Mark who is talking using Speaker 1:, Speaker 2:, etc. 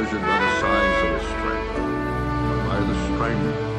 Speaker 1: measured by the size of his strength, but by the strength